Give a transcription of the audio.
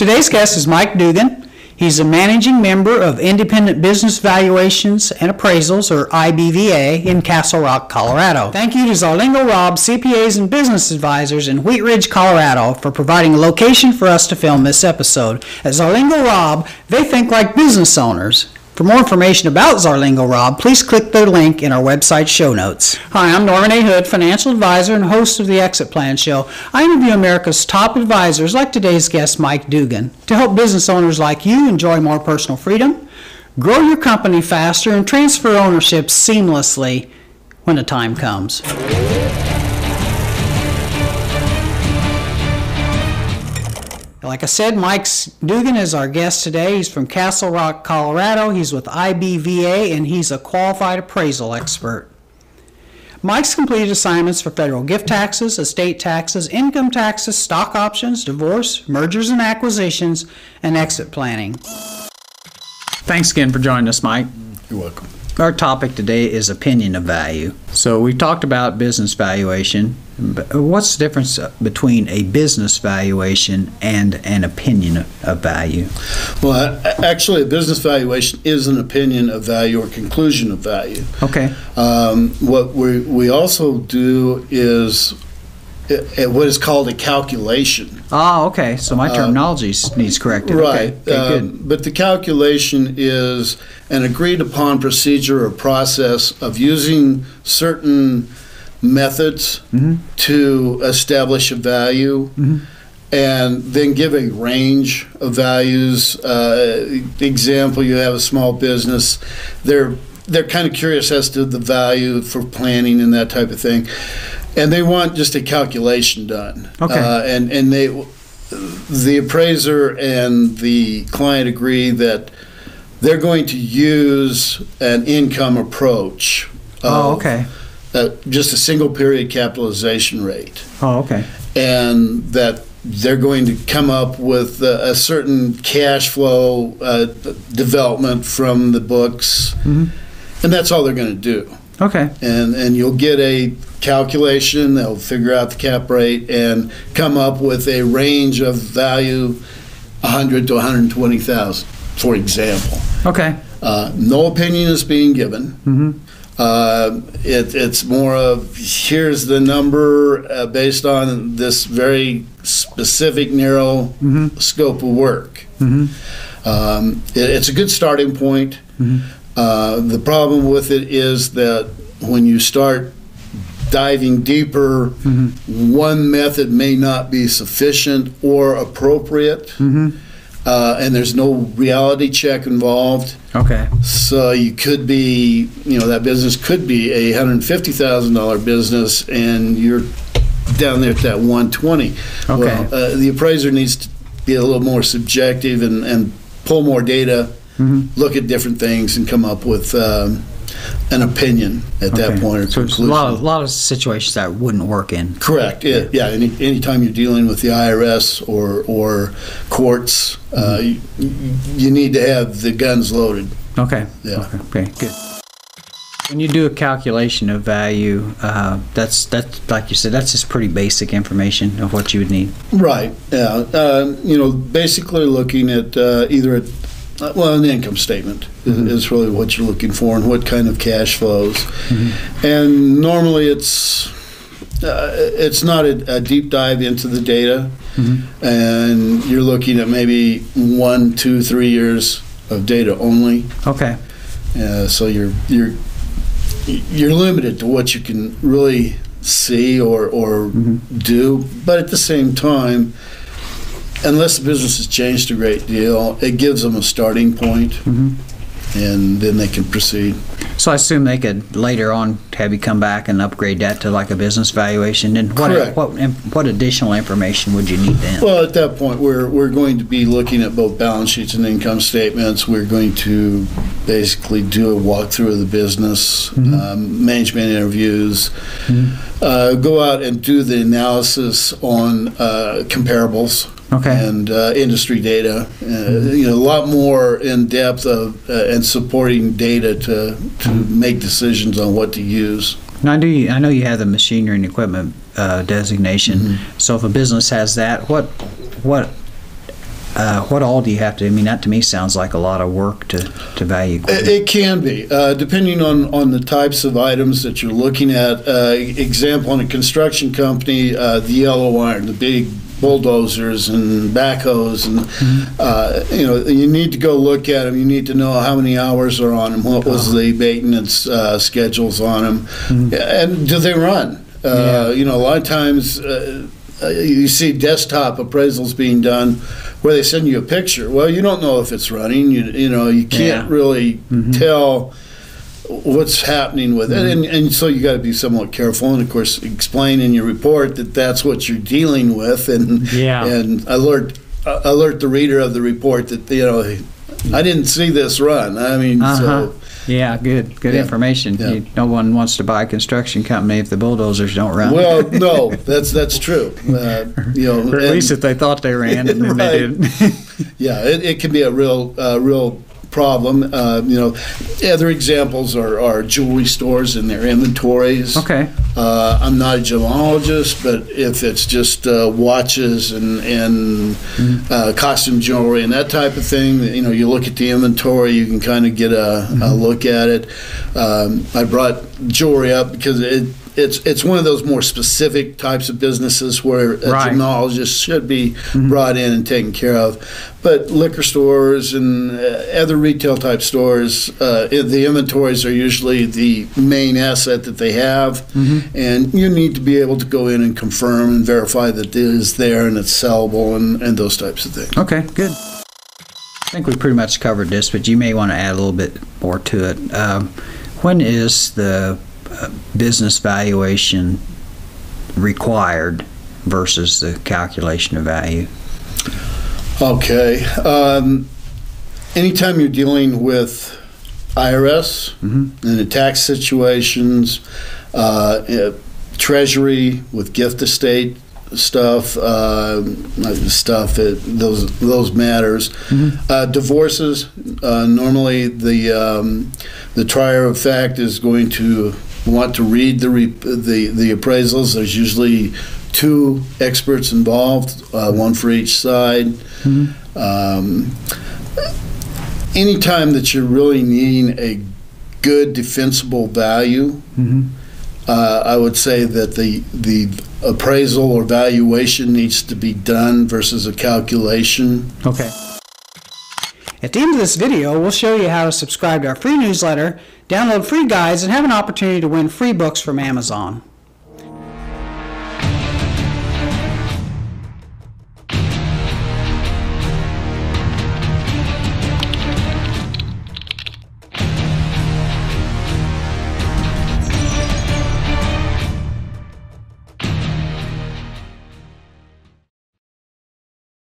Today's guest is Mike Dougan. He's a managing member of Independent Business Valuations and Appraisals, or IBVA, in Castle Rock, Colorado. Thank you to Zarlingo Rob, CPAs and Business Advisors in Wheat Ridge, Colorado, for providing a location for us to film this episode. At Zarlingo Rob, they think like business owners. For more information about Zarlingo Rob, please click their link in our website show notes. Hi, I'm Norman A. Hood, financial advisor and host of the Exit Plan Show. I interview America's top advisors, like today's guest, Mike Dougan, to help business owners like you enjoy more personal freedom, grow your company faster, and transfer ownership seamlessly when the time comes. Like I said, Mike Dougan is our guest today. He's from Castle Rock, Colorado. He's with IBVA and he's a qualified appraisal expert. Mike's completed assignments for federal gift taxes, estate taxes, income taxes, stock options, divorce, mergers and acquisitions, and exit planning. Thanks again for joining us, Mike. You're welcome. Our topic today is opinion of value. So we talked about business valuation. What's the difference between a business valuation and an opinion of value? Well, actually, a business valuation is an opinion of value or conclusion of value. Okay. Um, what we, we also do is uh, uh, what is called a calculation. Ah, okay. So my terminology needs corrected. Okay. Right. Okay, um, good. But the calculation is an agreed upon procedure or process of using certain methods Mm-hmm. to establish a value. And then give a range of values. Uh, example: You have a small business; they're they're kind of curious as to the value for planning and that type of thing, and they want just a calculation done. Okay. Uh, and and they the appraiser and the client agree that they're going to use an income approach. Oh, okay. Uh, just a single period capitalization rate, Oh, okay. and that they're going to come up with a, a certain cash flow uh, development from the books, and that's all they're going to do Okay. and and you'll get a calculation. They'll figure out the cap rate and come up with a range of value, 100 to 120,000, for example. Okay. Uh, no opinion is being given. Uh, it, it's more of here's the number uh, based on this very specific, narrow scope of work. Um, it, it's a good starting point. Uh, the problem with it is that when you start diving deeper, one method may not be sufficient or appropriate, uh, and there's no reality check involved. Okay. So you could be, you know, that business could be a hundred fifty thousand dollar business, and you're down there at that one twenty. Okay. Well, uh, the appraiser needs to be a little more subjective and, and pull more data, Mm-hmm. look at different things, and come up with um, an opinion at that Okay. point or So it's a lot, of, lot of situations that wouldn't work in. Correct. Yeah. yeah any anytime you're dealing with the IRS or or courts, uh, you, you need to have the guns loaded. Okay. Yeah. Okay. okay, Good. When you do a calculation of value, uh, that's that's like you said, that's just pretty basic information of what you would need. Right. Yeah. Uh, you know, basically looking at uh, either at uh, Uh, well, an income statement is, mm-hmm. is really what you're looking for, and what kind of cash flows. Mm-hmm. And normally, it's uh, it's not a, a deep dive into the data, mm-hmm. and you're looking at maybe one, two, three years of data only. Okay. Uh, so you're you're you're limited to what you can really see or or do, but at the same time, unless the business has changed a great deal, it gives them a starting point, and then they can proceed. So I assume they could later on have you come back and upgrade that to like a business valuation. And what Correct. what what additional information would you need then? Well, at that point, we're we're going to be looking at both balance sheets and income statements. We're going to basically do a walkthrough of the business, um, management interviews, uh, go out and do the analysis on uh, comparables. Okay. And uh, industry data, uh, you know, a lot more in depth of uh, and supporting data to to make decisions on what to use. Now, I do. You, I know you have the machinery and equipment uh, designation. So if a business has that, what what uh, what all do you have to, I mean, that to me sounds like a lot of work to, to value. It, it can be, uh, depending on, on the types of items that you're looking at. Uh, example, in a construction company, uh, the yellow iron, the big bulldozers and backhoes, and uh, you know, you need to go look at them. You need to know how many hours are on them. What was the maintenance uh, schedules on them, and do they run? Uh, Yeah. You know, a lot of times. Uh, uh, you see desktop appraisals being done where they send you a picture. Well, you don't know if it's running. You, you know, you can't Yeah. really tell what's happening with it, and, and so you got to be somewhat careful. And of course, explain in your report that that's what you're dealing with, and Yeah. and alert uh, alert the reader of the report that you know I didn't see this run. I mean, Uh-huh. so Yeah, good, good Yeah, information. yeah. You- No one wants to buy a construction company if the bulldozers don't run. well, no, that's that's true. Uh, you know, Or at and- least if they thought they ran and then they didn't. Yeah, it, it can be a real, uh, real problem. Uh, you know, other examples are, are jewelry stores and their inventories. Okay, Uh, I'm not a gemologist, but if it's just uh, watches and, and uh, costume jewelry and that type of thing, you know, you look at the inventory, you can kind of get a, a look at it. Um, I brought jewelry up because it, it's it's one of those more specific types of businesses where a Right. gemologist should be brought in and taken care of. But liquor stores and uh, other retail type stores, uh, the inventories are usually the main asset that they have, and you need to be able to go in and confirm and verify that it is there and it's sellable and, and those types of things. okay, good. I think we pretty much covered this, but you may want to add a little bit more to it. Um, when is the business valuation required versus the calculation of value? Okay. Um, anytime you're dealing with IRS and in tax situations, uh, uh, Treasury with gift estate stuff, uh, stuff it, those those matters. Uh, divorces uh, normally the um, the trier of fact is going to want to read the re- the the appraisals. There's usually two experts involved, uh, one for each side. Um, anytime that you're really needing a good defensible value, uh, I would say that the the appraisal or valuation needs to be done versus a calculation. Okay. At the end of this video, we'll show you how to subscribe to our free newsletter, download free guides, and have an opportunity to win free books from Amazon.